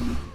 you